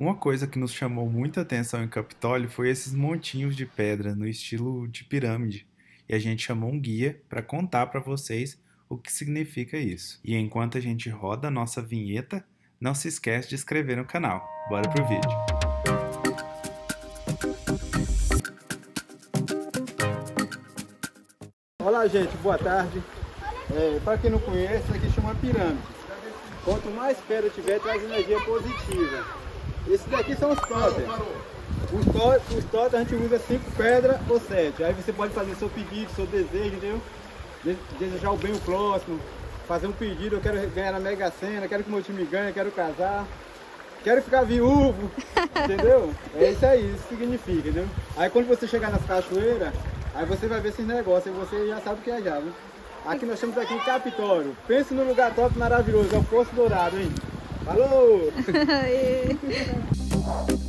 Uma coisa que nos chamou muita atenção em Capitólio foi esses montinhos de pedra no estilo de pirâmide, e a gente chamou um guia para contar para vocês o que significa isso. E enquanto a gente roda a nossa vinheta, não se esquece de inscrever no canal. Bora pro vídeo. Olá gente, boa tarde. É, para quem não conhece, aqui chama pirâmide. Quanto mais pedra tiver, traz energia positiva. Esses daqui são os totem. Os totem a gente usa 5 pedras ou 7. Aí você pode fazer seu pedido, seu desejo, entendeu? Desejar o bem o próximo. Fazer um pedido, eu quero ganhar na Mega Sena, quero que meu time ganhe, quero casar. Quero ficar viúvo, entendeu? É isso aí, isso significa, entendeu? Aí quando você chegar nas cachoeiras, aí você vai ver esses negócios, e você já sabe o que é já, viu? Aqui nós estamos aqui em Capitólio. Pense num lugar top maravilhoso, é o Poço Dourado, hein? Hello!